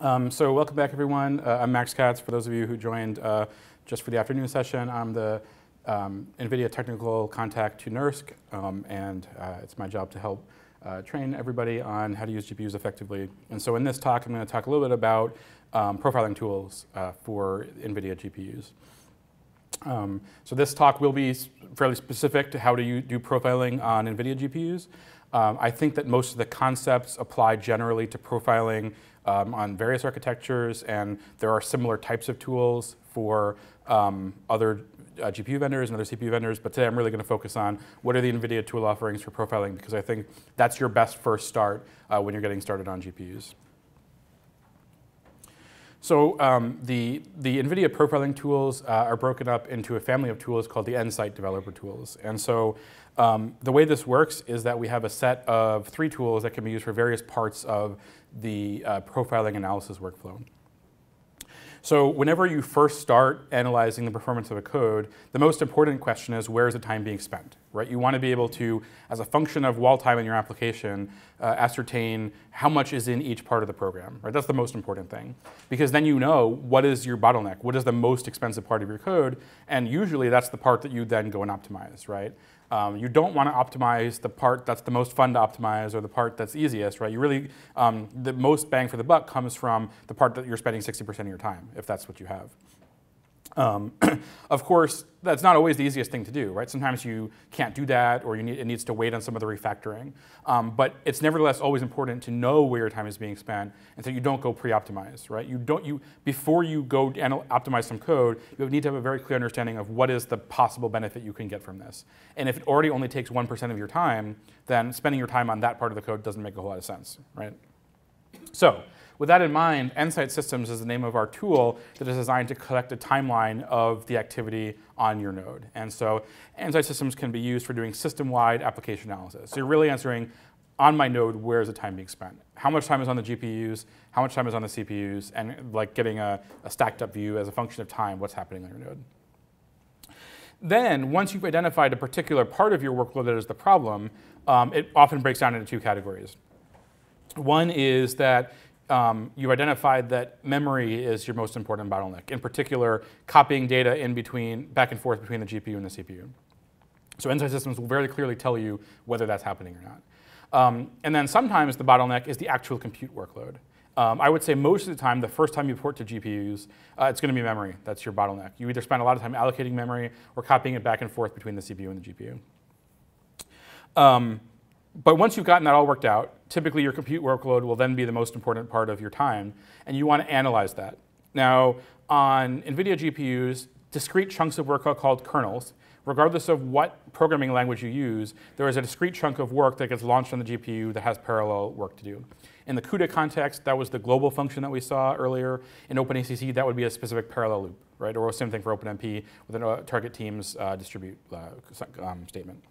Um, so welcome back, everyone. Uh, I'm Max Katz. For those of you who joined uh, just for the afternoon session, I'm the um, NVIDIA technical contact to NERSC, um, and uh, it's my job to help uh, train everybody on how to use GPUs effectively. And so in this talk, I'm going to talk a little bit about um, profiling tools uh, for NVIDIA GPUs. Um, so this talk will be fairly specific to how do you do profiling on NVIDIA GPUs. Um, I think that most of the concepts apply generally to profiling um, on various architectures, and there are similar types of tools for um, other uh, GPU vendors and other CPU vendors, but today I'm really going to focus on what are the NVIDIA tool offerings for profiling, because I think that's your best first start uh, when you're getting started on GPUs. So um, the, the NVIDIA profiling tools uh, are broken up into a family of tools called the Nsight developer tools. And so um, the way this works is that we have a set of three tools that can be used for various parts of the uh, profiling analysis workflow. So whenever you first start analyzing the performance of a code, the most important question is where is the time being spent, right? You want to be able to, as a function of wall time in your application, uh, ascertain how much is in each part of the program, right? That's the most important thing. Because then you know what is your bottleneck, what is the most expensive part of your code, and usually that's the part that you then go and optimize, right? Um, you don't want to optimize the part that's the most fun to optimize or the part that's easiest, right? You really, um, the most bang for the buck comes from the part that you're spending 60% of your time, if that's what you have. Um, of course, that's not always the easiest thing to do, right? Sometimes you can't do that, or need, it needs to wait on some of the refactoring. Um, but it's nevertheless always important to know where your time is being spent, and so you don't go pre-optimize, right? You don't you before you go and optimize some code, you need to have a very clear understanding of what is the possible benefit you can get from this. And if it already only takes one percent of your time, then spending your time on that part of the code doesn't make a whole lot of sense, right? So. With that in mind, Nsight Systems is the name of our tool that is designed to collect a timeline of the activity on your node. And so Nsight Systems can be used for doing system-wide application analysis. So you're really answering, on my node, where is the time being spent? How much time is on the GPUs? How much time is on the CPUs? And like getting a, a stacked up view as a function of time, what's happening on your node. Then, once you've identified a particular part of your workload that is the problem, um, it often breaks down into two categories. One is that um, you identified that memory is your most important bottleneck. In particular, copying data in between, back and forth between the GPU and the CPU. So Nsight Systems will very clearly tell you whether that's happening or not. Um, and then sometimes the bottleneck is the actual compute workload. Um, I would say most of the time, the first time you port to GPUs, uh, it's going to be memory. That's your bottleneck. You either spend a lot of time allocating memory or copying it back and forth between the CPU and the GPU. But once you've gotten that all worked out, typically your compute workload will then be the most important part of your time, and you want to analyze that. Now, on NVIDIA GPUs, discrete chunks of work are called kernels. Regardless of what programming language you use, there is a discrete chunk of work that gets launched on the GPU that has parallel work to do. In the CUDA context, that was the global function that we saw earlier. In OpenACC, that would be a specific parallel loop, right? Or same thing for OpenMP with a target teams uh, distribute uh, um, statement.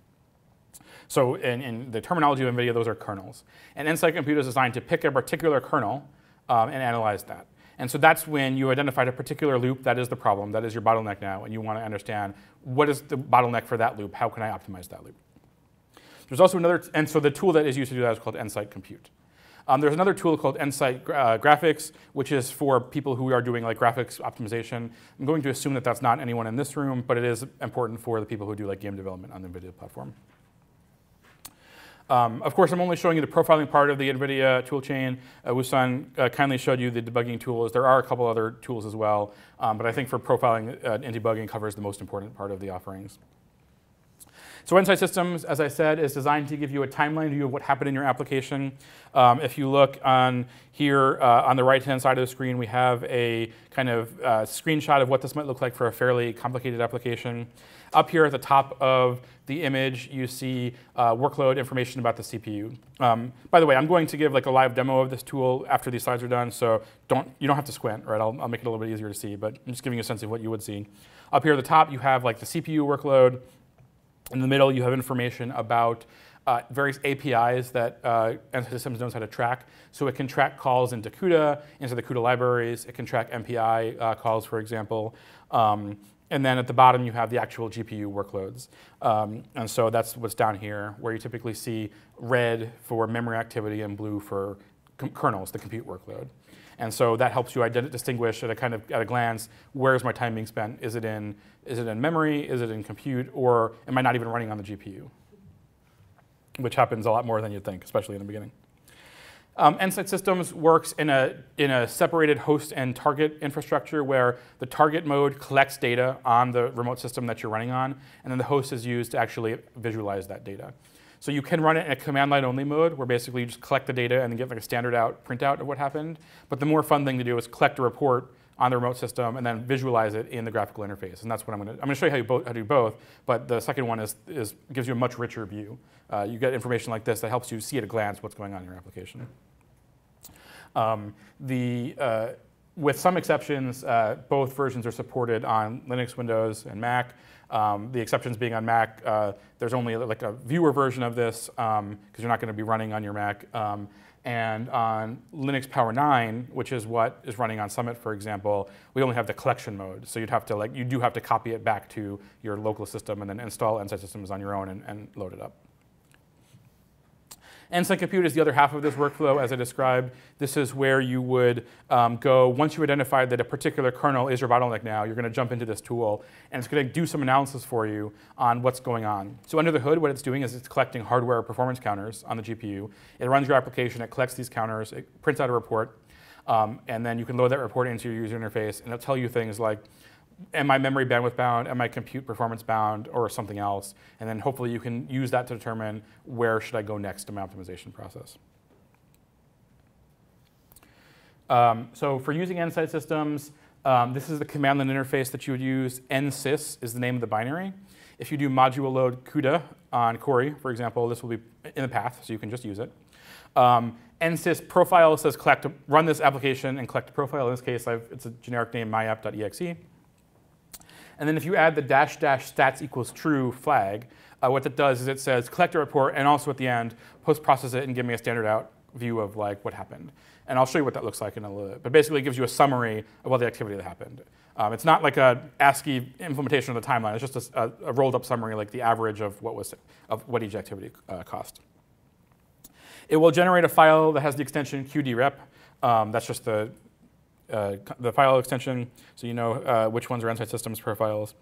So in, in, the terminology of NVIDIA, those are kernels. And Nsight Compute is designed to pick a particular kernel um, and analyze that. And so that's when you identified a particular loop that is the problem, that is your bottleneck now, and you want to understand what is the bottleneck for that loop, how can I optimize that loop. There's also another, and so the tool that is used to do that is called Nsight Compute. Um, there's another tool called Nsight uh, Graphics, which is for people who are doing like graphics optimization. I'm going to assume that that's not anyone in this room, but it is important for the people who do like game development on the NVIDIA platform. Um, of course, I'm only showing you the profiling part of the NVIDIA toolchain. Uh, Woo-Sung uh, kindly showed you the debugging tools. There are a couple other tools as well, um, but I think for profiling uh, and debugging covers the most important part of the offerings. So Nsight Systems, as I said, is designed to give you a timeline view of what happened in your application. Um, if you look on here uh, on the right-hand side of the screen, we have a kind of uh, screenshot of what this might look like for a fairly complicated application. Up here at the top of the image, you see uh, workload information about the CPU. Um, by the way, I'm going to give like a live demo of this tool after these slides are done, so don't you don't have to squint, right? I'll, I'll make it a little bit easier to see, but I'm just giving you a sense of what you would see. Up here at the top, you have like the CPU workload. In the middle, you have information about uh, various APIs that uh, Systems knows how to track. So it can track calls into CUDA, into the CUDA libraries. It can track MPI uh, calls, for example. Um, and then at the bottom, you have the actual GPU workloads. Um, and so that's what's down here, where you typically see red for memory activity and blue for kernels, the compute workload. And so that helps you distinguish at a kind of at a glance where's my time being spent? Is it in is it in memory? Is it in compute? Or am I not even running on the GPU? Which happens a lot more than you'd think, especially in the beginning. Um, Systems works in a, in a separated host and target infrastructure where the target mode collects data on the remote system that you're running on, and then the host is used to actually visualize that data. So you can run it in a command line only mode where basically you just collect the data and then get like a standard out printout of what happened. But the more fun thing to do is collect a report on the remote system and then visualize it in the graphical interface. And that's what I'm going to, I'm going to show you how, you both, how to do both, but the second one is, is gives you a much richer view. Uh, you get information like this that helps you see at a glance what's going on in your application. Um, the, uh, with some exceptions, uh, both versions are supported on Linux, Windows, and Mac. Um, the exceptions being on Mac, uh, there's only like a viewer version of this because um, you're not going to be running on your Mac. Um, and on Linux Power 9, which is what is running on Summit, for example, we only have the collection mode. So you'd have to like you do have to copy it back to your local system and then install Nsight Systems on your own and, and load it up. Nsight Compute is the other half of this workflow, as I described. This is where you would um, go, once you identify that a particular kernel is your bottleneck now, you're going to jump into this tool, and it's going to do some analysis for you on what's going on. So under the hood, what it's doing is it's collecting hardware performance counters on the GPU. It runs your application, it collects these counters, it prints out a report, um, and then you can load that report into your user interface, and it'll tell you things like, am I memory bandwidth bound, am I compute performance bound, or something else? And then hopefully you can use that to determine where should I go next in my optimization process. Um, so for using Nsight systems, um, this is the command line interface that you would use. nsys is the name of the binary. If you do module load CUDA on Cori, for example, this will be in the path, so you can just use it. Um, nsys profile says collect, run this application and collect a profile. In this case, I've, it's a generic name, myapp.exe. And then if you add the dash dash stats equals true flag, uh, what that does is it says collect a report and also at the end post-process it and give me a standard out view of like what happened. And I'll show you what that looks like in a little bit. But basically it gives you a summary of all the activity that happened. Um, it's not like a ASCII implementation of the timeline. It's just a, a, rolled up summary, like the average of what was of what each activity uh, cost. It will generate a file that has the extension qdrep. Um, that's just the uh, the file extension, so you know uh, which ones are Nsight Systems profiles.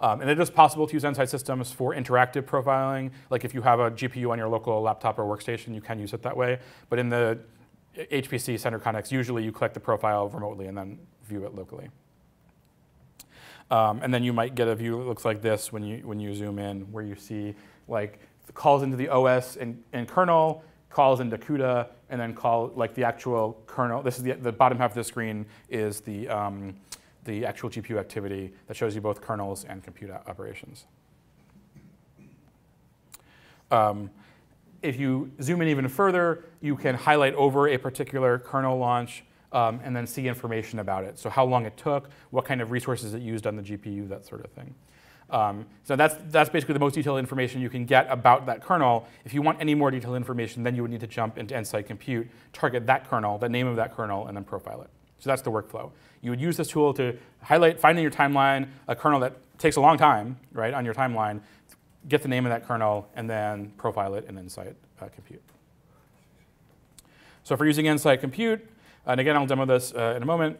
Um, and it is possible to use Nsight Systems for interactive profiling. Like if you have a GPU on your local laptop or workstation, you can use it that way. But in the HPC center context, usually you collect the profile remotely and then view it locally. Um, and then you might get a view that looks like this when you, when you zoom in, where you see like calls into the OS and, and kernel, calls into CUDA, and then call like the actual kernel. This is the, the bottom half of the screen is the, um, the actual GPU activity that shows you both kernels and compute operations. Um, if you zoom in even further, you can highlight over a particular kernel launch um, and then see information about it. So how long it took, what kind of resources it used on the GPU, that sort of thing. Um, so that's, that's basically the most detailed information you can get about that kernel. If you want any more detailed information, then you would need to jump into Nsight Compute, target that kernel, the name of that kernel, and then profile it. So that's the workflow. You would use this tool to highlight, find in your timeline a kernel that takes a long time, right, on your timeline, get the name of that kernel, and then profile it in Nsight uh, Compute. So for using Nsight Compute, and again, I'll demo this uh, in a moment,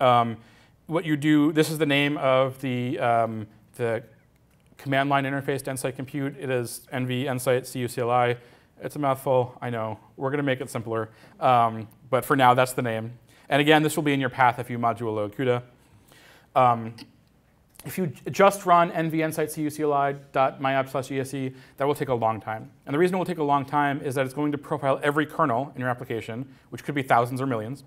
um, what you do, this is the name of the, um, the command line interface to Nsight Compute. It is NV Nsight CUCLI. It's a mouthful, I know. We're going to make it simpler. Um, but for now, that's the name. And again, this will be in your path if you module load CUDA. Um, if you just run nv nsight cucli.myapp slash ese, that will take a long time. And the reason it will take a long time is that it's going to profile every kernel in your application, which could be thousands or millions.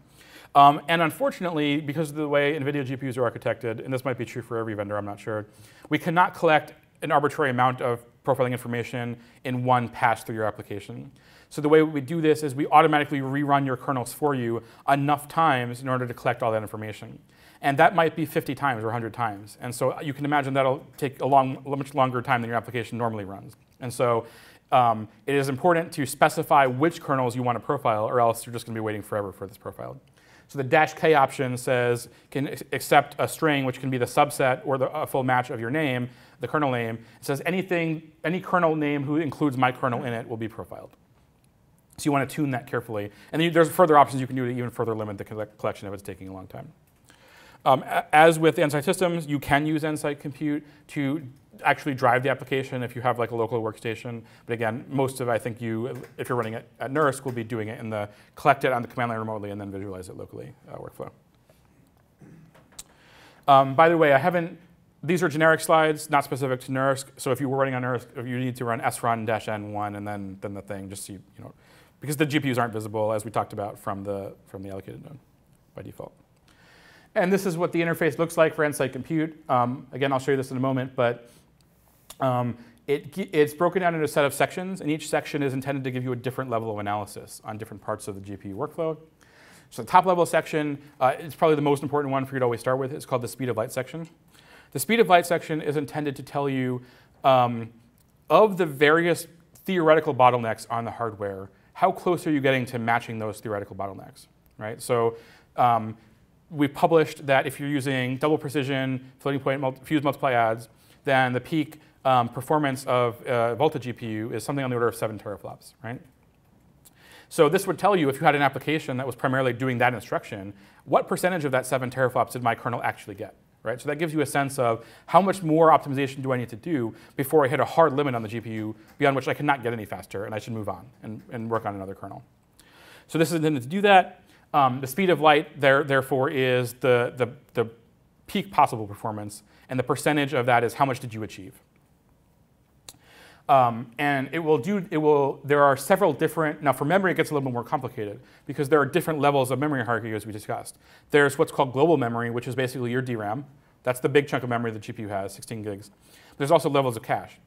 Um, and unfortunately, because of the way NVIDIA GPUs are architected, and this might be true for every vendor, I'm not sure, we cannot collect an arbitrary amount of profiling information in one pass through your application. So the way we do this is we automatically rerun your kernels for you enough times in order to collect all that information. And that might be 50 times or 100 times. And so you can imagine that'll take a, long, much longer time than your application normally runs. And so um, it is important to specify which kernels you want to profile, or else you're just going to be waiting forever for this profile. So the dash k option says can accept a string, which can be the subset or the full match of your name, the kernel name. It says anything, any kernel name who includes my kernel in it will be profiled. So you want to tune that carefully. And you, there's further options you can do to even further limit the collection if it's taking a long time. Um, as with Nsight systems, you can use Nsight Compute to actually drive the application if you have like a local workstation. But again, most of I think you, if you're running it at NERSC, will be doing it in the collect it on the command line remotely and then visualize it locally uh, workflow. Um, by the way, I haven't. These are generic slides, not specific to NERSC. So if you were running on NERSC, you need to run srun-n1 and then then the thing, just so you, you know, because the GPUs aren't visible as we talked about from the from the allocated node by default. And this is what the interface looks like for Nsight Compute. Um, again, I'll show you this in a moment, but um, it, it's broken down into a set of sections, and each section is intended to give you a different level of analysis on different parts of the GPU workflow. So the top level section uh, is probably the most important one for you to always start with. It's called the speed of light section. The speed of light section is intended to tell you um, of the various theoretical bottlenecks on the hardware, how close are you getting to matching those theoretical bottlenecks, right? So um, we published that if you're using double precision floating point mul fused multiply adds, then the peak um, performance of uh, Volta GPU is something on the order of seven teraflops, right? So this would tell you if you had an application that was primarily doing that instruction, what percentage of that seven teraflops did my kernel actually get, right? So that gives you a sense of how much more optimization do I need to do before I hit a hard limit on the GPU beyond which I cannot get any faster and I should move on and, and work on another kernel. So this is intended to do that. Um, the speed of light, there, therefore, is the, the, the peak possible performance, and the percentage of that is how much did you achieve. Um, and it will do, it will, there are several different, now for memory it gets a little bit more complicated because there are different levels of memory hierarchy as we discussed. There's what's called global memory, which is basically your DRAM. That's the big chunk of memory the GPU has, 16 gigs. There's also levels of cache.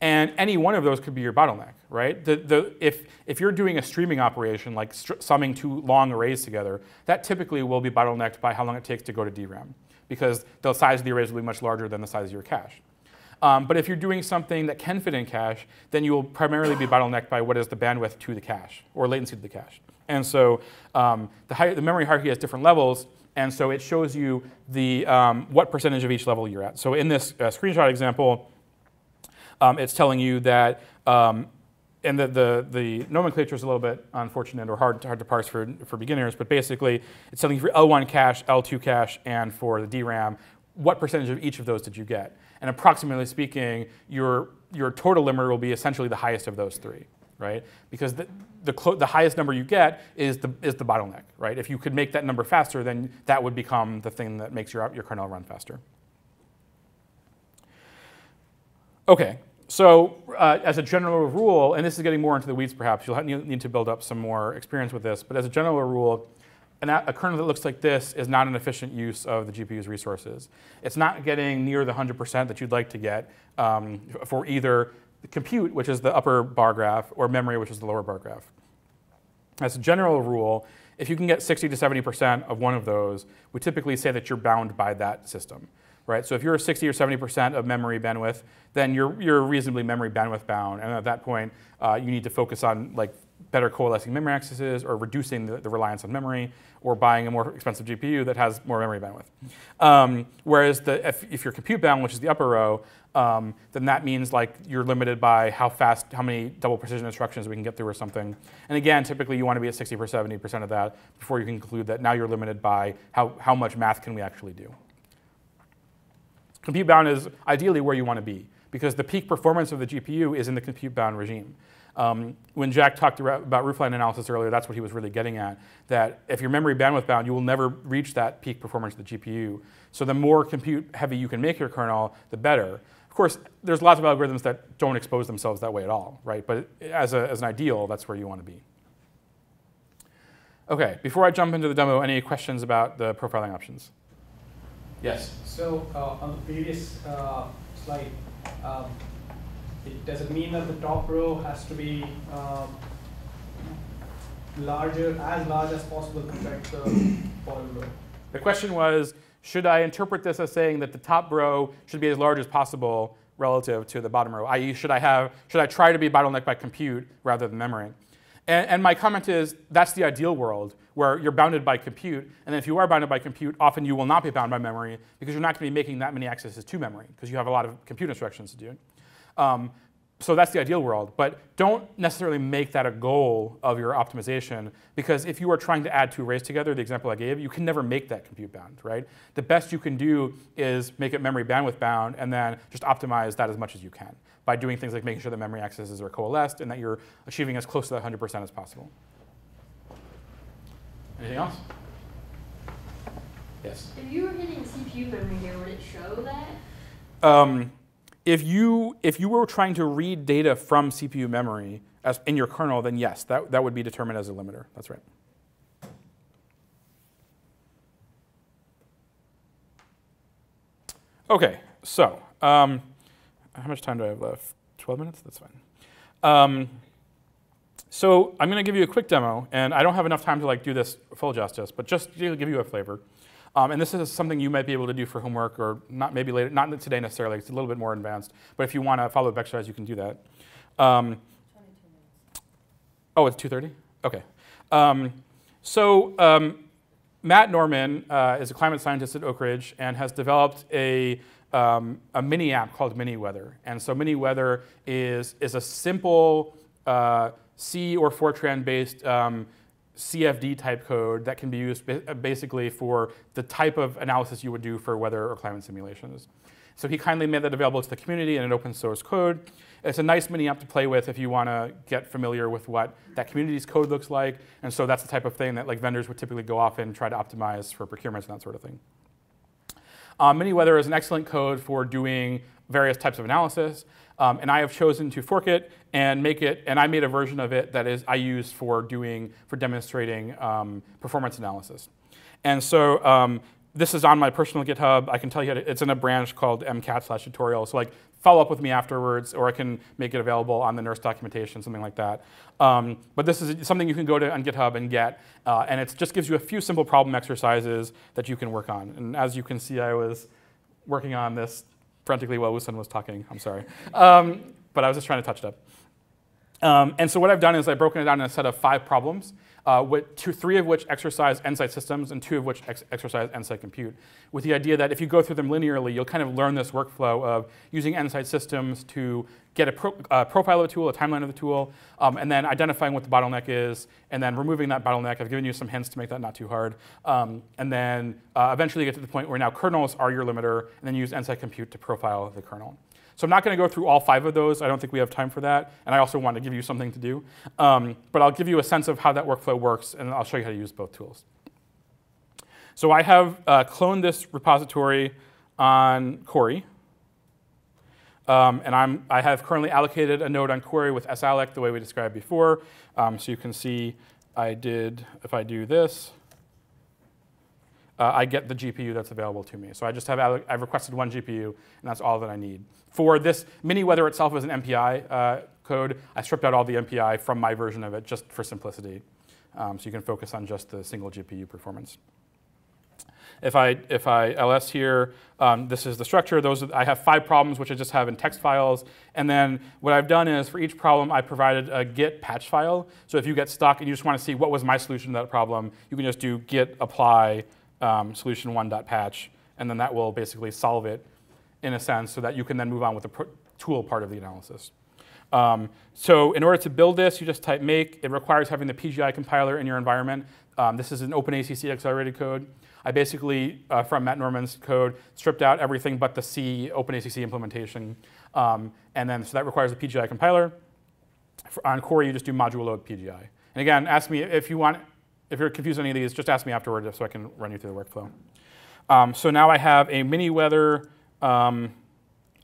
And any one of those could be your bottleneck, right? The, the, if, if you're doing a streaming operation, like summing two long arrays together, that typically will be bottlenecked by how long it takes to go to DRAM because the size of the arrays will be much larger than the size of your cache. Um, but if you're doing something that can fit in cache, then you will primarily be bottlenecked by what is the bandwidth to the cache or latency to the cache. And so um, the, the, memory hierarchy has different levels, and so it shows you the, um, what percentage of each level you're at. So in this uh, screenshot example, um, it's telling you that, um, and the, the, the, nomenclature is a little bit unfortunate or hard, hard to parse for, for beginners, but basically it's telling you for L1 cache, L2 cache, and for the DRAM, what percentage of each of those did you get? And approximately speaking, your, your total limiter will be essentially the highest of those three, right? Because the, the, the highest number you get is the, is the bottleneck, right? If you could make that number faster, then that would become the thing that makes your, your kernel run faster. Okay, so uh, as a general rule, and this is getting more into the weeds perhaps, you'll need to build up some more experience with this, but as a general rule, a kernel that looks like this is not an efficient use of the GPU's resources. It's not getting near the 100% that you'd like to get um, for either compute, which is the upper bar graph, or memory, which is the lower bar graph. As a general rule, if you can get 60 to 70% of one of those, we typically say that you're bound by that system. Right? So if you're 60 or 70% of memory bandwidth, then you're, you're reasonably memory bandwidth bound. And at that point, uh, you need to focus on like better coalescing memory accesses or reducing the, the, reliance on memory or buying a more expensive GPU that has more memory bandwidth. Um, whereas the, if, if, you're compute bound, which is the upper row, um, then that means like you're limited by how fast, how many double precision instructions we can get through or something. And again, typically you want to be at 60 or 70% of that before you can conclude that now you're limited by how, how much math can we actually do. Compute bound is ideally where you want to be because the peak performance of the GPU is in the compute bound regime. Um, when Jack talked about roofline analysis earlier, that's what he was really getting at, that if you're memory bandwidth bound, you will never reach that peak performance of the GPU. So the more compute heavy you can make your kernel, the better. Of course, there's lots of algorithms that don't expose themselves that way at all, right? But as, a, as an ideal, that's where you want to be. Okay, before I jump into the demo, any questions about the profiling options? Yes? So uh, on the previous uh, slide, um, it, does it mean that the top row has to be um, larger, as large as possible compared to the bottom row? The question was, should I interpret this as saying that the top row should be as large as possible relative to the bottom row? I.e., should I have, should I try to be bottlenecked by compute rather than memory? And, and, my comment is that's the ideal world where you're bounded by compute. And if you are bounded by compute, often you will not be bound by memory because you're not going to be making that many accesses to memory because you have a lot of compute instructions to do. Um, so that's the ideal world, but don't necessarily make that a goal of your optimization because if you are trying to add two arrays together, the example I gave, you can never make that compute bound, right? The best you can do is make it memory bandwidth bound and then just optimize that as much as you can by doing things like making sure the memory accesses are coalesced and that you're achieving as close to that 100% as possible. Anything else? Yes? If you were hitting CPU memory here, would it show that? Um, if you if you were trying to read data from CPU memory as in your kernel, then yes, that, that would be determined as a limiter. That's right. Okay, so um, how much time do I have left? 12 minutes? That's fine. Um, so I'm going to give you a quick demo, and I don't have enough time to like do this full justice, but just to give you a flavor. Um, and this is something you might be able to do for homework or not maybe later, not today necessarily, it's a little bit more advanced. But if you want to follow up exercise, you can do that. Um, oh, it's 2.30? Okay. Um, so um, Matt Norman uh, is a climate scientist at Oak Ridge and has developed a, um, a mini app called Mini Weather. And so Mini Weather is, is a simple uh, C or Fortran based um, CFD type code that can be used uh, basically for the type of analysis you would do for weather or climate simulations. So he kindly made that available to the community in an open source code. It's a nice mini app to play with if you want to get familiar with what that community's code looks like. And so that's the type of thing that like vendors would typically go off and try to optimize for procurements and that sort of thing. Um, MiniWeather is an excellent code for doing various types of analysis. Um, and I have chosen to fork it and make it, and I made a version of it that is I use for doing, for demonstrating um, performance analysis. And so um, this is on my personal GitHub. I can tell you it's in a branch called mcat slash tutorial. So like follow up with me afterwards, or I can make it available on the NERSC documentation, something like that. Um, but this is something you can go to on GitHub and get, uh, and it just gives you a few simple problem exercises that you can work on. And as you can see, I was working on this frantically while Woo-Sung was talking. I'm sorry. Um, but I was just trying to touch it up. Um, and so what I've done is I've broken it down in a set of five problems, uh, with two, three of which exercise Nsight systems and two of which ex exercise Nsight compute, with the idea that if you go through them linearly, you'll kind of learn this workflow of using Nsight systems to get a pro uh, profile of a tool, a timeline of the tool, um, and then identifying what the bottleneck is, and then removing that bottleneck. I've given you some hints to make that not too hard. Um, and then uh, eventually get to the point where now kernels are your limiter, and then use Nsight compute to profile the kernel. So I'm not going to go through all five of those. I don't think we have time for that. And I also want to give you something to do. Um, but I'll give you a sense of how that workflow works, and I'll show you how to use both tools. So I have uh, cloned this repository on Cori. Um, and I'm, I have currently allocated a node on Cori with salloc the way we described before. Um, so you can see I did, if I do this, uh, I get the GPU that's available to me. So I just have, I've requested one GPU, and that's all that I need. For this mini weather itself is an MPI uh, code. I stripped out all the MPI from my version of it just for simplicity. Um, so you can focus on just the single GPU performance. If I, if I ls here, um, this is the structure. Those are, I have five problems, which I just have in text files. And then what I've done is for each problem, I provided a git patch file. So if you get stuck and you just want to see what was my solution to that problem, you can just do git apply um, solution1.patch, and then that will basically solve it in a sense so that you can then move on with the tool part of the analysis. Um, so in order to build this, you just type make. It requires having the PGI compiler in your environment. Um, this is an OpenACC accelerated code. I basically, uh, from Matt Norman's code, stripped out everything but the C OpenACC implementation. Um, and then, so that requires a PGI compiler. For, on Cori, you just do module load PGI. And again, ask me if you want if you're confused on any of these, just ask me afterward so I can run you through the workflow. Um, so now I have a mini weather um,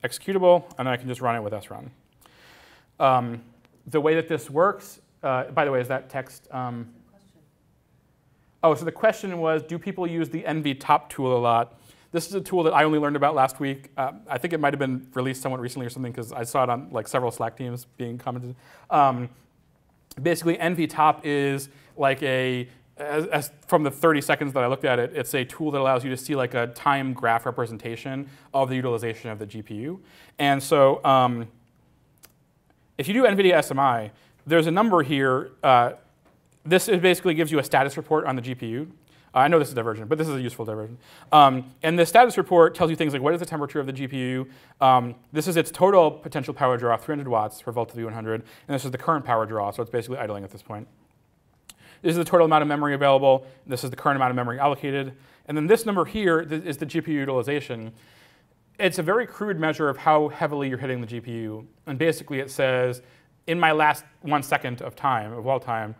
executable, and I can just run it with srun. Um, the way that this works, uh, by the way, is that text? Um, oh, so the question was, do people use the NV top tool a lot? This is a tool that I only learned about last week. Uh, I think it might have been released somewhat recently or something because I saw it on like several Slack teams being commented. Um, basically, NV top is like a, as, as, from the 30 seconds that I looked at it, it's a tool that allows you to see like a time graph representation of the utilization of the GPU. And so um, if you do NVIDIA SMI, there's a number here. Uh, this basically gives you a status report on the GPU. I know this is divergent, but this is a useful divergent. Um, and the status report tells you things like what is the temperature of the GPU. Um, this is its total potential power draw, 300 watts for Volta V100, and this is the current power draw, so it's basically idling at this point. This is the total amount of memory available. This is the current amount of memory allocated. And then this number here is the GPU utilization. It's a very crude measure of how heavily you're hitting the GPU. And basically it says, in my last one second of time, of wall time,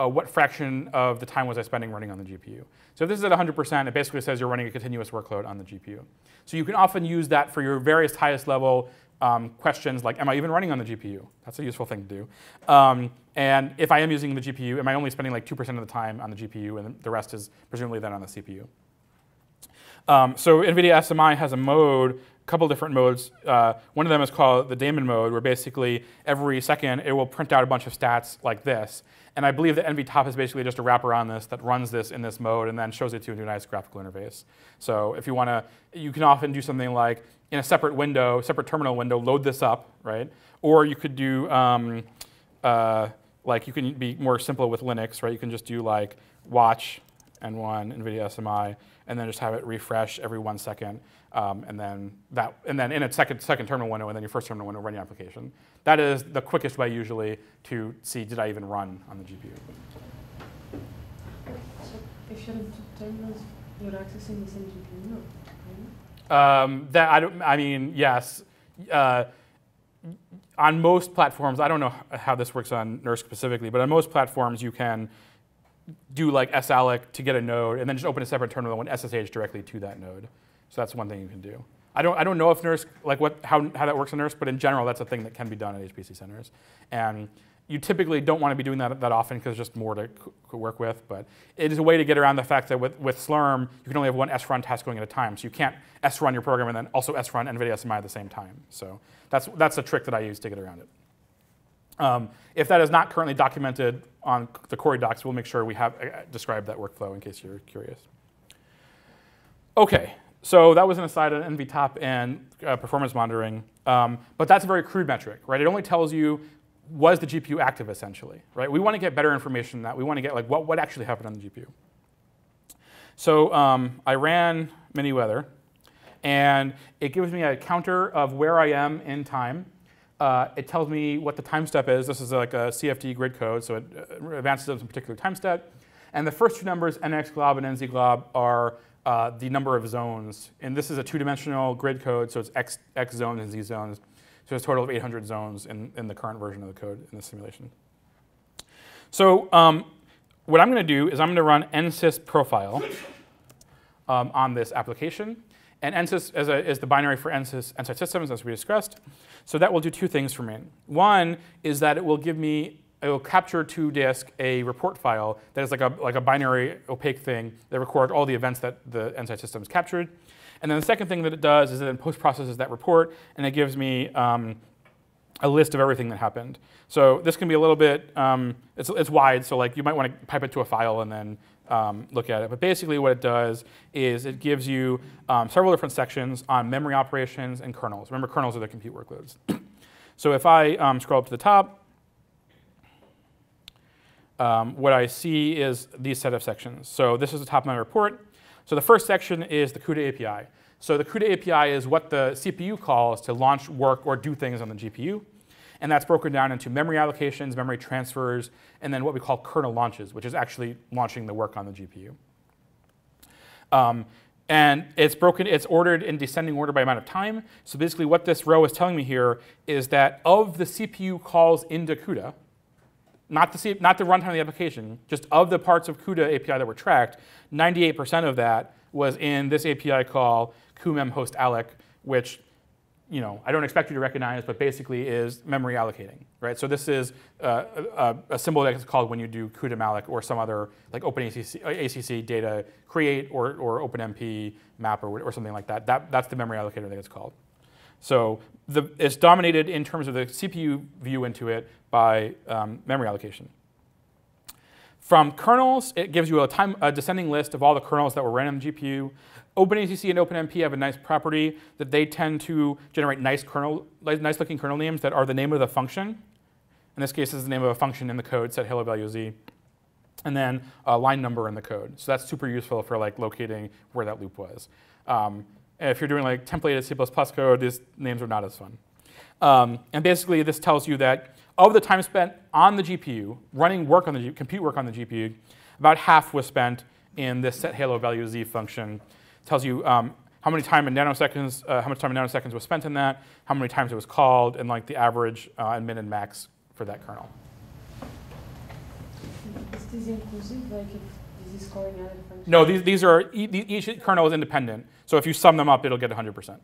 uh, what fraction of the time was I spending running on the GPU. So if this is at 100%, it basically says you're running a continuous workload on the GPU. So you can often use that for your various highest level um, questions like, am I even running on the GPU? That's a useful thing to do. Um, and if I am using the GPU, am I only spending like 2% of the time on the GPU and the rest is presumably then on the CPU? Um, so NVIDIA SMI has a mode, a couple different modes. Uh, one of them is called the daemon mode, where basically every second it will print out a bunch of stats like this. And I believe that NVTop is basically just a wrapper on this that runs this in this mode and then shows it to you in a nice graphical interface. So if you want to, you can often do something like in a separate window, separate terminal window, load this up, right? Or you could do, um, uh, like you can be more simple with Linux, right? You can just do like watch N1 NVIDIA SMI, and then just have it refresh every one second, um, and then that, and then in a second second terminal window, and then your first terminal window, run your application. That is the quickest way usually to see did I even run on the GPU. So if you're in terminals, you're accessing the same GPU node, Um, that I don't. I mean, yes. Uh, on most platforms, I don't know how this works on NERSC specifically, but on most platforms, you can do like salloc to get a node, and then just open a separate terminal and SSH directly to that node. So that's one thing you can do. I don't, I don't know if NERSC, like what, how, how that works in NERSC, but in general, that's a thing that can be done at HPC centers. And you typically don't want to be doing that that often because it's just more to work with, but it is a way to get around the fact that with, with Slurm, you can only have one srun task going at a time. So you can't srun your program and then also srun NVIDIA SMI at the same time. So that's, that's a trick that I use to get around it. Um, if that is not currently documented on the Cori docs, we'll make sure we have uh, described that workflow in case you're curious. Okay, so that was an aside on NVTop and uh, performance monitoring, um, but that's a very crude metric, right? It only tells you was the GPU active essentially, right? We want to get better information that. We want to get like what, what actually happened on the GPU. So um, I ran Miniweather, and it gives me a counter of where I am in time. Uh, it tells me what the time step is. This is like a CFD grid code, so it advances advances some particular time step. And the first two numbers, nx glob and nz glob, are uh, the number of zones. And this is a two-dimensional grid code, so it's x, x zones and z zones. So it's a total of 800 zones in, in the current version of the code in the simulation. So um, what I'm going to do is I'm going to run nsys profile um, on this application. And nsys is, a, is the binary for nsys, nsight systems, as we discussed. So that will do two things for me. One is that it will give me, it will capture to disk a report file that is like a, like a binary opaque thing that records all the events that the nsight systems captured. And then the second thing that it does is it then post-processes that report, and it gives me um, a list of everything that happened. So this can be a little bit, um, it's, it's wide, so like you might want to pipe it to a file and then um, look at it. But basically what it does is it gives you um, several different sections on memory operations and kernels. Remember, kernels are the compute workloads. so if I um, scroll up to the top, um, what I see is these set of sections. So this is the top of my report. So the first section is the CUDA API. So the CUDA API is what the CPU calls to launch work or do things on the GPU. And that's broken down into memory allocations, memory transfers, and then what we call kernel launches, which is actually launching the work on the GPU. Um, and it's broken, it's ordered in descending order by amount of time. So basically what this row is telling me here is that of the CPU calls into CUDA, not the, not the runtime of the application, just of the parts of CUDA API that were tracked, 98% of that was in this API call cuMem host alloc, which you know, I don't expect you to recognize, but basically is memory allocating, right? So this is uh, a, a, symbol that is called when you do cudaMalloc or some other like OpenACC ACC data create or, or OpenMP map or, or something like that. that. That's the memory allocator that it's called. So the, it's dominated in terms of the CPU view into it by um, memory allocation. From kernels, it gives you a, time, a descending list of all the kernels that were ran on the GPU. OpenACC and OpenMP have a nice property that they tend to generate nice kernel, nice looking kernel names that are the name of the function. In this case, this is the name of a function in the code, set halo value z. and then a line number in the code. So that's super useful for like locating where that loop was. Um, if you're doing like templated C++ code, these names are not as fun. Um, and basically, this tells you that of the time spent on the GPU, running work on the compute work on the GPU, about half was spent in this set halo value z function. Tells you um, how many time in nanoseconds, uh, how much time in nanoseconds was spent in that, how many times it was called, and like the average uh, and min and max for that kernel. Is this inclusive, like if is calling out a function? No, these, these are, each kernel is independent. So if you sum them up, it'll get 100%.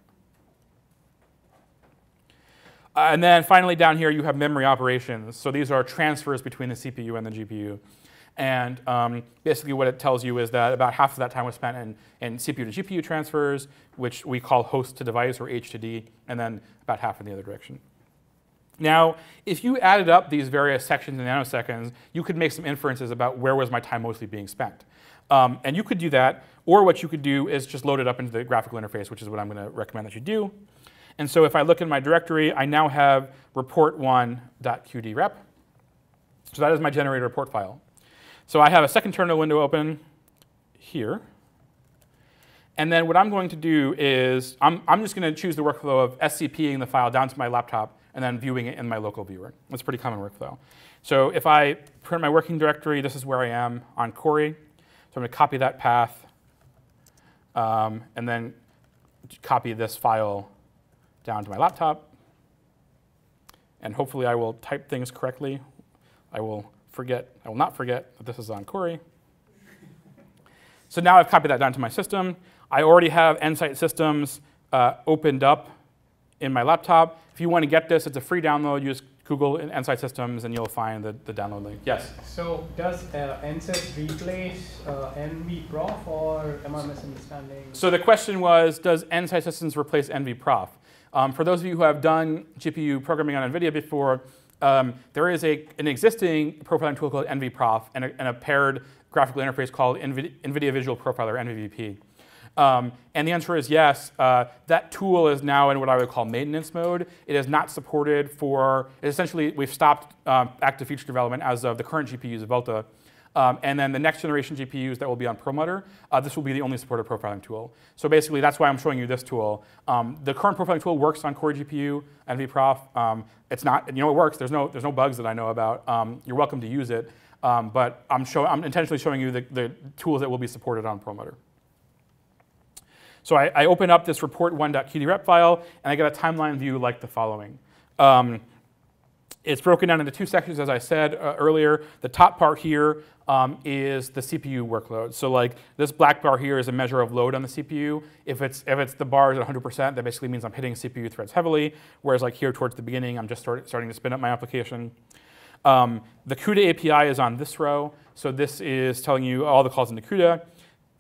Uh, and then finally down here, you have memory operations. So these are transfers between the CPU and the GPU. And um, basically what it tells you is that about half of that time was spent in, in CPU to GPU transfers, which we call host to device or H to D, and then about half in the other direction. Now, if you added up these various sections in nanoseconds, you could make some inferences about where was my time mostly being spent. Um, and you could do that, or what you could do is just load it up into the graphical interface, which is what I'm going to recommend that you do. And so if I look in my directory, I now have report1.qdrep. So that is my generated report file. So I have a second terminal window open here. And then what I'm going to do is I'm, I'm just going to choose the workflow of SCPing the file down to my laptop and then viewing it in my local viewer. That's pretty common workflow. So if I print my working directory, this is where I am on Cori. So I'm going to copy that path um, and then copy this file down to my laptop. And hopefully I will type things correctly. I will forget, I will not forget that this is on Cori. So now I've copied that down to my system. I already have Nsight Systems uh, opened up in my laptop. If you want to get this, it's a free download. You just Google Nsight Systems and you'll find the, the download link. Yes? So does uh, NSYS replace uh, NVProf or am I misunderstanding? So the question was, does Nsight Systems replace NVProf? Um, for those of you who have done GPU programming on NVIDIA before, um, there is a, an existing profiling tool called NVProf and a, and a paired graphical interface called NVIDIA Visual Profiler, NVVP. Um, and the answer is yes. Uh, that tool is now in what I would call maintenance mode. It is not supported for, essentially, we've stopped um, active feature development as of the current GPUs of Volta. Um, and then the next generation GPUs that will be on Perlmutter, uh, this will be the only supported profiling tool. So basically, that's why I'm showing you this tool. Um, the current profiling tool works on Cori GPU, NVProf. Um, it's not, you know, it works. There's no, there's no bugs that I know about. Um, you're welcome to use it. Um, but I'm, show, I'm intentionally showing you the, the tools that will be supported on Perlmutter. So I, I open up this report1.qdrep file, and I get a timeline view like the following. Um, it's broken down into two sections, as I said uh, earlier. The top part here um, is the CPU workload. So like this black bar here is a measure of load on the CPU. If it's, if it's the bar is at 100%, that basically means I'm hitting CPU threads heavily, whereas like here towards the beginning, I'm just start, starting to spin up my application. Um, the CUDA API is on this row. So this is telling you all the calls into CUDA.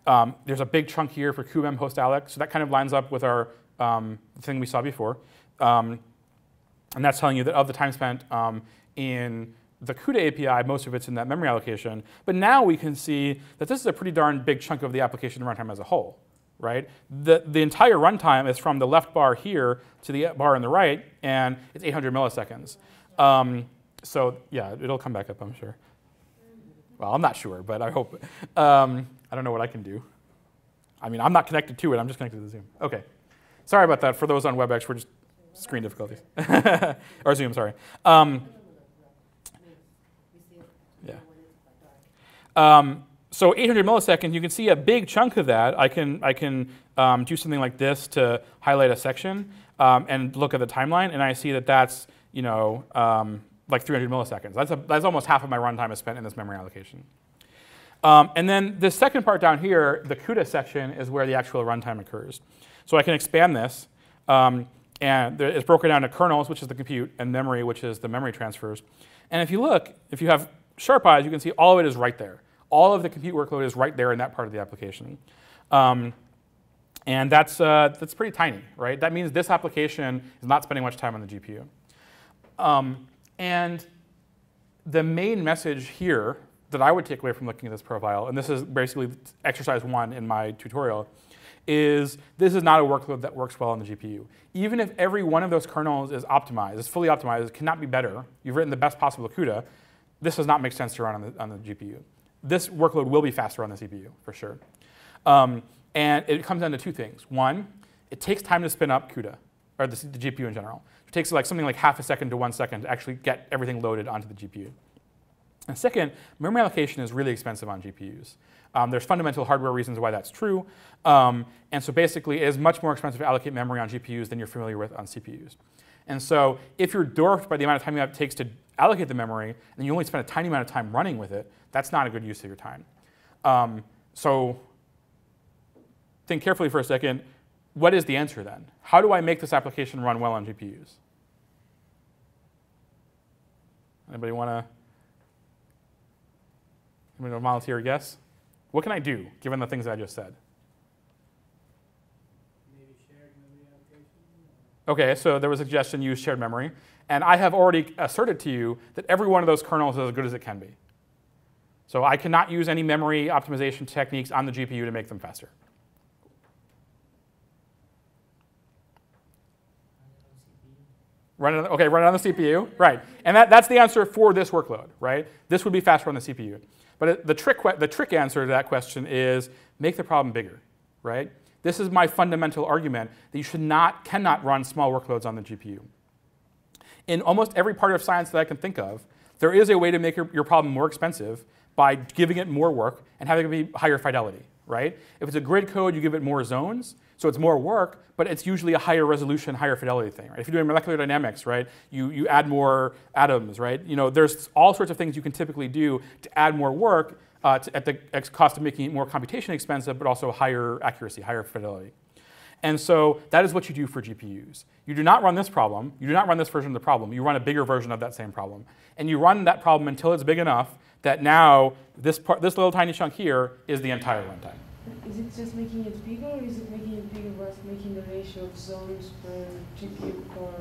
Um, there's a big chunk here for cuMem host alloc, so that kind of lines up with our um, thing we saw before. Um, and that's telling you that of the time spent um, in the CUDA API, most of it's in that memory allocation. But now we can see that this is a pretty darn big chunk of the application runtime as a whole, right? The, the entire runtime is from the left bar here to the bar on the right, and it's 800 milliseconds. Um, so yeah, it'll come back up, I'm sure. Well, I'm not sure, but I hope. I don't know what I can do. I mean, I'm not connected to it. I'm just connected to the Zoom. OK. Sorry about that. For those on WebEx, we're just screen difficulties. or Zoom, sorry. Um, yeah. Um, so 800 milliseconds, you can see a big chunk of that. I can, I can um, do something like this to highlight a section um, and look at the timeline, and I see that that's you know um, like 300 milliseconds. That's, a, that's almost half of my runtime is spent in this memory allocation. Um, and then the second part down here, the CUDA section, is where the actual runtime occurs. So I can expand this, um, and there, it's broken down to kernels, which is the compute, and memory, which is the memory transfers. And if you look, if you have sharp eyes, you can see all of it is right there. All of the compute workload is right there in that part of the application. Um, and that's, uh, that's pretty tiny, right? That means this application is not spending much time on the GPU. Um, and the main message here that I would take away from looking at this profile, and this is basically exercise one in my tutorial, is this is not a workload that works well on the GPU. Even if every one of those kernels is optimized, is fully optimized, it cannot be better, you've written the best possible CUDA, this does not make sense to run on the, on the GPU. this workload will be faster on the CPU for sure. Um, and it comes down to two things. One, it takes time to spin up CUDA, or the, the GPU in general. It takes like something like half a second to one second to actually get everything loaded onto the GPU. And second, memory allocation is really expensive on GPUs. Um, there's fundamental hardware reasons why that's true. Um, and so basically, it is much more expensive to allocate memory on GPUs than you're familiar with on CPUs. And so if you're dwarfed by the amount of time it takes to allocate the memory, and you only spend a tiny amount of time running with it, that's not a good use of your time. Um, so think carefully for a second. What is the answer then? How do I make this application run well on GPUs? Anybody want to? Anybody want to volunteer a guess? What can I do given the things I just said? Maybe shared memory allocation? Okay, so there was a suggestion use shared memory, and I have already asserted to you that every one of those kernels is as good as it can be. So I cannot use any memory optimization techniques on the GPU to make them faster. Run it on, okay, run it on the CPU, right. And that, that's the answer for this workload, right? This would be faster on the CPU. But the, trick, the trick answer to that question is make the problem bigger, right? This is my fundamental argument that you should not, cannot run small workloads on the GPU. In almost every part of science that I can think of, there is a way to make your, your problem more expensive by giving it more work and having it be higher fidelity, right? If it's a grid code, you give it more zones, so it's more work, but it's usually a higher resolution, higher fidelity thing, right? If you're doing molecular dynamics, right, you, you add more atoms, right? You know, there's all sorts of things you can typically do to add more work uh, to, at the cost of making it more computation expensive, but also higher accuracy, higher fidelity. And so that is what you do for GPUs. You do not run this problem. You do not run this version of the problem. You run a bigger version of that same problem. And you run that problem until it's big enough that now this, part, this little tiny chunk here is the entire runtime. Is it just making it bigger, or is it making it bigger by making the ratio of zones per GPU core?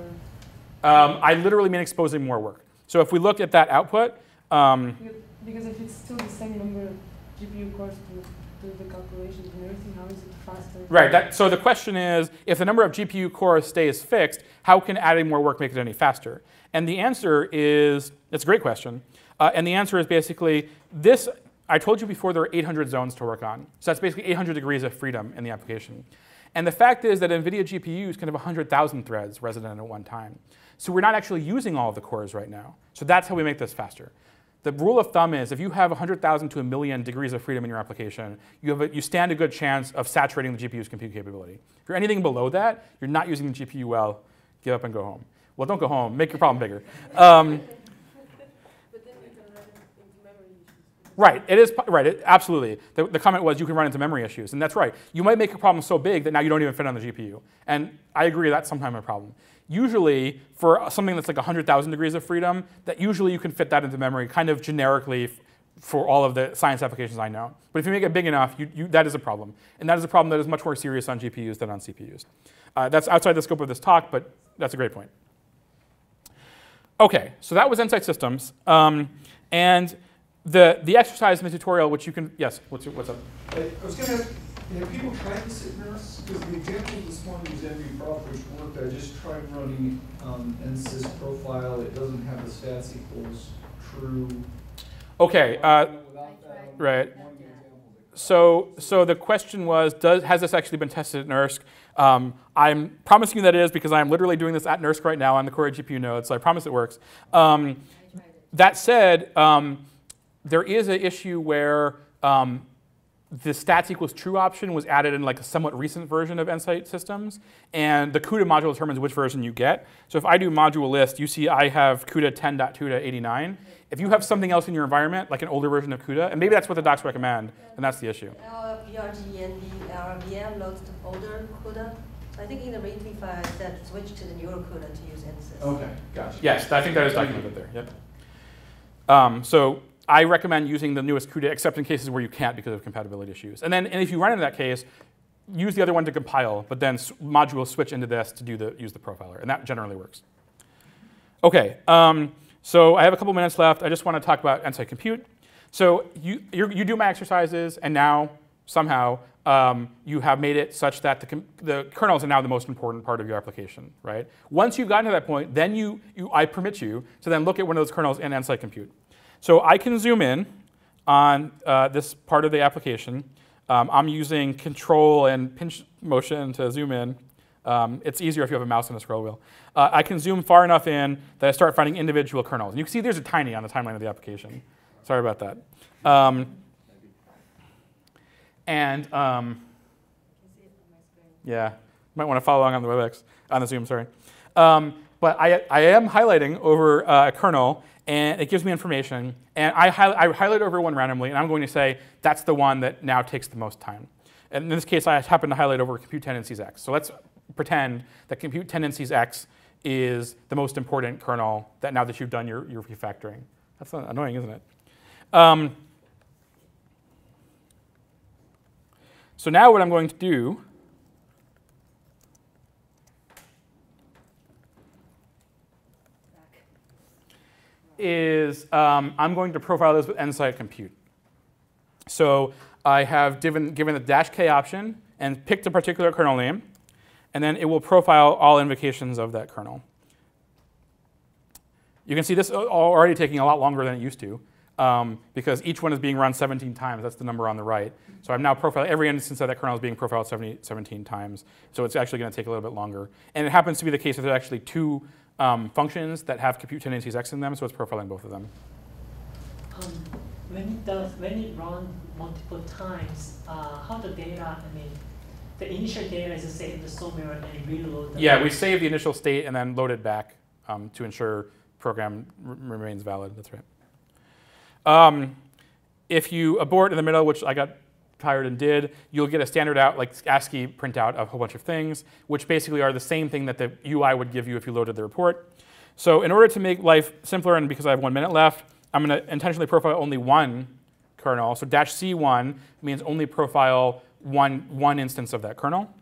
Um, I literally mean exposing more work. So if we look at that output, um, Because if it's still the same number of GPU cores to do the calculations and everything, how is it faster? right, that, so the question is, if the number of GPU cores stays fixed, how can adding more work make it any faster? And the answer is, it's a great question. Uh, and the answer is basically, this, I told you before there are 800 zones to work on. So that's basically 800 degrees of freedom in the application. And the fact is that NVIDIA GPUs can have 100,000 threads resident at one time. So we're not actually using all of the cores right now. So that's how we make this faster. The rule of thumb is if you have 100,000 to a million degrees of freedom in your application, you, have a, you stand a good chance of saturating the GPU's compute capability. If you're anything below that, you're not using the GPU well, give up and go home. Well, don't go home, make your problem bigger. Um, But then you can run it into memory issues. Right, it is, right, it, absolutely. The, the comment was you can run into memory issues, and that's right. You might make a problem so big that now you don't even fit on the GPU. And I agree that's sometimes a problem. Usually, for something that's like 100,000 degrees of freedom, that usually you can fit that into memory kind of generically for all of the science applications I know. But if you make it big enough, you, you, that is a problem. And that is a problem that is much more serious on GPUs than on CPUs. Uh, that's outside the scope of this talk, but that's a great point. Okay, so that was Nsight Systems. Um, and the, the exercise in the tutorial, which you can, yes, what's, your- what's up? I I was gonna, have people tried this at NERSC? Because the example this morning was NVProf, which worked, I just tried running, um, NSYS profile, it doesn't have the stats equals true. Okay, uh, right. one of the examples that- So, so the question was, does, has this actually been tested at NERSC? Um, I'm promising you that it is because I'm literally doing this at NERSC right now on the Cori GPU node, so I promise it works. Um, that said, um, there is an issue where um, the stats equals true option was added in like a somewhat recent version of Nsight systems, and the CUDA module determines which version you get. So if I do module list, you see I have CUDA 10.2.89. If you have something else in your environment, like an older version of CUDA, and maybe that's what the docs recommend, then that's the issue. LRPRG and the LRVM loads the older CUDA. I think in the retrieve file, I said switch to the newer CUDA to use NSYS. Okay, gotcha. Yes, I think that is documented there. Yep. Um, so I recommend using the newest CUDA, except in cases where you can't because of compatibility issues. And then, and if you run into that case, use the other one to compile, but then module switch into this to do the use the profiler, and that generally works. Okay, um, so I have a couple minutes left. I just want to talk about Nsight Compute. So you you do my exercises, and now somehow um, you have made it such that the, the kernels are now the most important part of your application, right? Once you've gotten to that point, then you, you I permit you to then look at one of those kernels in Nsight Compute. So I can zoom in on uh, this part of the application. Um, I'm using control and pinch motion to zoom in. Um, it's easier if you have a mouse and a scroll wheel. Uh, I can zoom far enough in that I start finding individual kernels. And you can see there's a tiny on the timeline of the application. Sorry about that. Um, and um, yeah, might want to follow along on the WebEx, on the Zoom, sorry. Um, but I, I am highlighting over uh, a kernel, and it gives me information. And I, I highlight over one randomly, and I'm going to say that's the one that now takes the most time. And in this case, I happen to highlight over compute tendencies X. So let's pretend that compute tendencies X is the most important kernel that now that you've done your, your refactoring. That's annoying, isn't it? Um, so now what I'm going to do is um, I'm going to profile this with nSight compute. So I have given, given the dash K option and picked a particular kernel name, and then it will profile all invocations of that kernel. You can see this already taking a lot longer than it used to um, because each one is being run 17 times. That's the number on the right. So I'm now profiling, every instance of that kernel is being profiled 70, 17 times. So it's actually going to take a little bit longer. And it happens to be the case that there's actually two um, functions that have compute tendencies X in them, so it's profiling both of them. Um, when it does, when it runs multiple times, uh, how the data, I mean, the initial data is saved somewhere and then reload. Yeah, we save the initial state and then load it back um, to ensure program remains valid. That's right. Um, if you abort in the middle, which I got tired and did, you'll get a standard out, like ASCII printout of a whole bunch of things, which basically are the same thing that the UI would give you if you loaded the report. So in order to make life simpler, and because I have one minute left, I'm going to intentionally profile only one kernel. So dash C1 means only profile one, one instance of that kernel.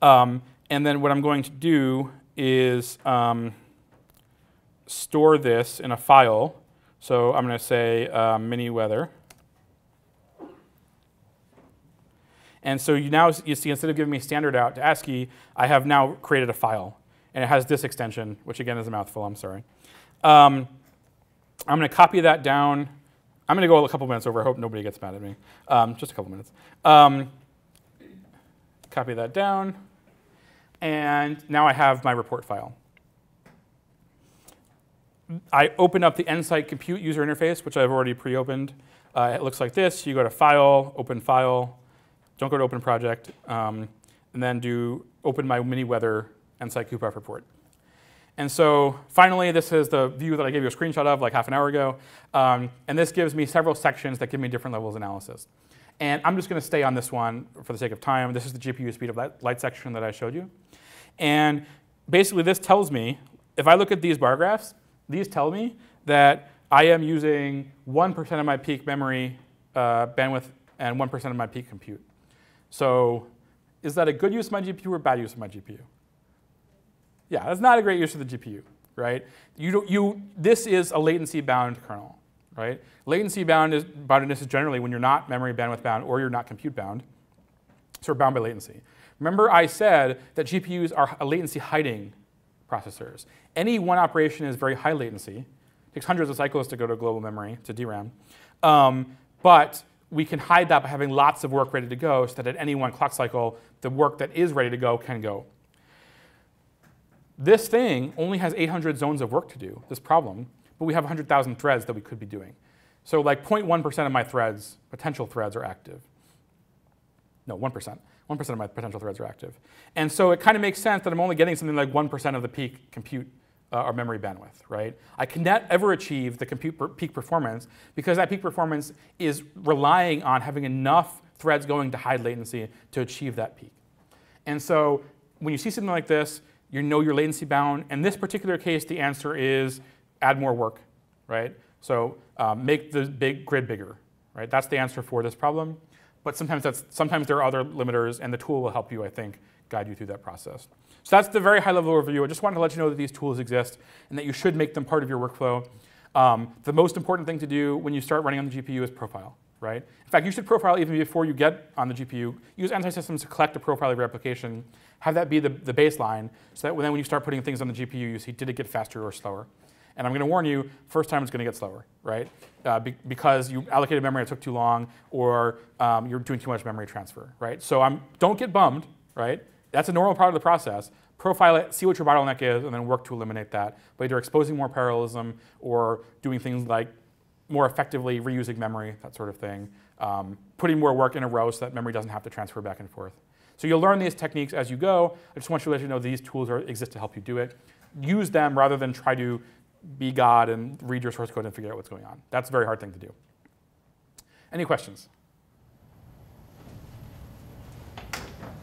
Um, and then what I'm going to do is um, store this in a file. So I'm going to say uh, mini weather. And so you now you see instead of giving me standard out to ASCII, I have now created a file. And it has this extension, which again is a mouthful, I'm sorry. Um, I'm going to copy that down. I'm going to go a couple minutes over. I hope nobody gets mad at me. Um, just a couple minutes. Um, copy that down. And now I have my report file. I open up the nSight compute user interface, which I've already pre-opened. Uh, it looks like this. You go to File, Open File, don't go to Open Project, um, and then do Open My Mini Weather nSight cuprof report. And so finally, this is the view that I gave you a screenshot of like half an hour ago. Um, and this gives me several sections that give me different levels of analysis. And I'm just going to stay on this one for the sake of time. This is the GPU speed of light section that I showed you. And basically, this tells me, if I look at these bar graphs, these tell me that I am using 1% of my peak memory uh, bandwidth and 1% of my peak compute. So is that a good use of my GPU or bad use of my GPU? Yeah, that's not a great use of the GPU, right? You, don't you, this is a latency bound kernel, right? Latency bound is, boundedness is generally when you're not memory bandwidth bound or you're not compute bound. So we're bound by latency. Remember I said that GPUs are latency hiding processors. Any one operation is very high latency. It takes hundreds of cycles to go to global memory, to DRAM. Um, but we can hide that by having lots of work ready to go so that at any one clock cycle, the work that is ready to go can go. This thing only has 800 zones of work to do, this problem, but we have 100,000 threads that we could be doing. So like 0.1% of my threads, potential threads, are active. No, 1%. 1% of my potential threads are active. And so it kind of makes sense that I'm only getting something like 1% of the peak compute uh, or memory bandwidth, right? I cannot ever achieve the compute peak performance because that peak performance is relying on having enough threads going to hide latency to achieve that peak. And so when you see something like this, you know you're latency bound. In this particular case, the answer is add more work, right? So um, make the big grid bigger, right? That's the answer for this problem. But sometimes, that's, sometimes there are other limiters, and the tool will help you, I think, guide you through that process. So that's the very high level overview. I just wanted to let you know that these tools exist and that you should make them part of your workflow. Um, the most important thing to do when you start running on the GPU is profile, right? In fact, you should profile even before you get on the GPU. Use Nsight Systems to collect a profile of your application. Have that be the, the baseline so that then when you start putting things on the GPU, you see did it get faster or slower. And I'm going to warn you, first time it's going to get slower, right? Uh, be- because you allocated memory, it took too long, or um, you're doing too much memory transfer, right? So I'm, don't get bummed, right? That's a normal part of the process. Profile it, see what your bottleneck is, and then work to eliminate that by either exposing more parallelism or doing things like more effectively reusing memory, that sort of thing. Um, putting more work in a row so that memory doesn't have to transfer back and forth. So you'll learn these techniques as you go. I just want you to let you know these tools are, exist to help you do it. Use them rather than try to be God and read your source code and figure out what's going on. That's a very hard thing to do. Any questions?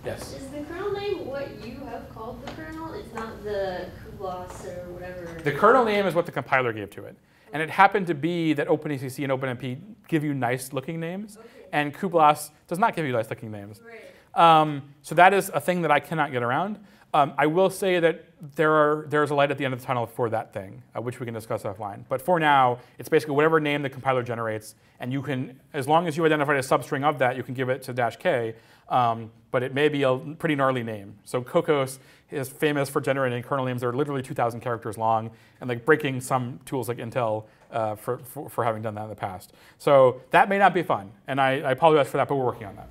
Yes. Is the kernel what you have called the kernel? It's not the cuBLAS or whatever. The kernel name is what the compiler gave to it. And it happened to be that OpenACC and OpenMP give you nice looking names, Okay. and cuBLAS does not give you nice looking names. Right. Um, so that is a thing that I cannot get around. Um, I will say that there are there's a light at the end of the tunnel for that thing, uh, which we can discuss offline. But for now, it's basically whatever name the compiler generates, and you can, as long as you identify a substring of that, you can give it to dash k. Um, but it may be a pretty gnarly name. So Kokkos is famous for generating kernel names that are literally 2,000 characters long, and like breaking some tools like Intel uh, for, for, for having done that in the past. So that may not be fun, and I, I apologize for that, but we're working on that.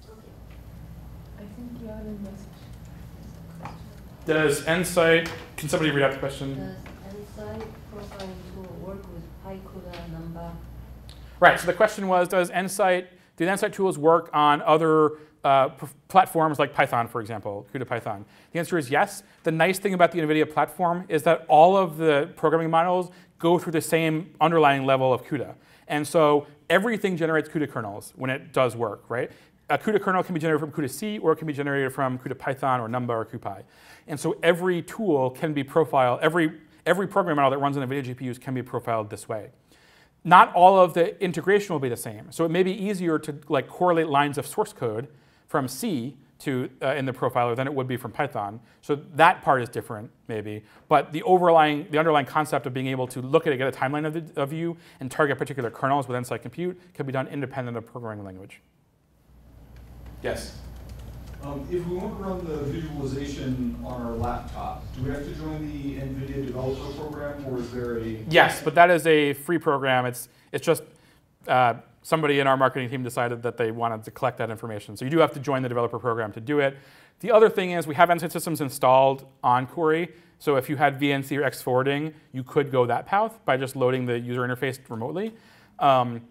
I think you had a message. Does Nsight, can somebody read out the question? Does Nsight profiling tool work with PyCUDA Numba? Right, so the question was, does Nsight, do the Nsight tools work on other uh, platforms like Python, for example, CUDA Python? The answer is yes. The nice thing about the NVIDIA platform is that all of the programming models go through the same underlying level of CUDA. And so everything generates CUDA kernels when it does work, right? A CUDA kernel can be generated from CUDA C or it can be generated from CUDA Python or Numba or CuPy. And so every tool can be profiled, every, every programming model that runs on NVIDIA GPUs can be profiled this way not all of the integration will be the same. So it may be easier to like correlate lines of source code from C to uh, in the profiler than it would be from Python. So that part is different, maybe. But the overlying, the underlying concept of being able to look at it, get a timeline of, the, of you, and target particular kernels with Nsight Compute can be done independent of programming language. Yes. Um, if we want to run the visualization on our laptop, do we have to join the NVIDIA developer program, or is there a? Yes, but that is a free program. It's it's just uh, somebody in our marketing team decided that they wanted to collect that information. So you do have to join the developer program to do it. The other thing is we have Nsight systems installed on Cori. So if you had VNC or X forwarding, you could go that path by just loading the user interface remotely. Um,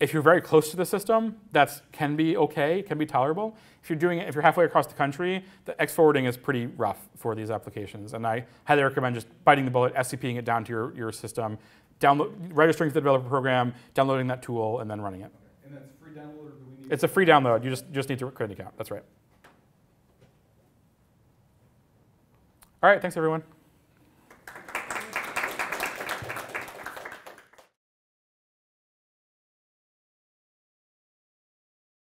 if you're very close to the system, that can be okay, can be tolerable. If you're doing it, if you're halfway across the country, the X forwarding is pretty rough for these applications. And I highly recommend just biting the bullet, SCPing it down to your, your system, download, registering to the developer program, downloading that tool, and then running it. And that's free download, or do we need? It's a free download. You just, just need to create an account. That's right. All right, thanks everyone.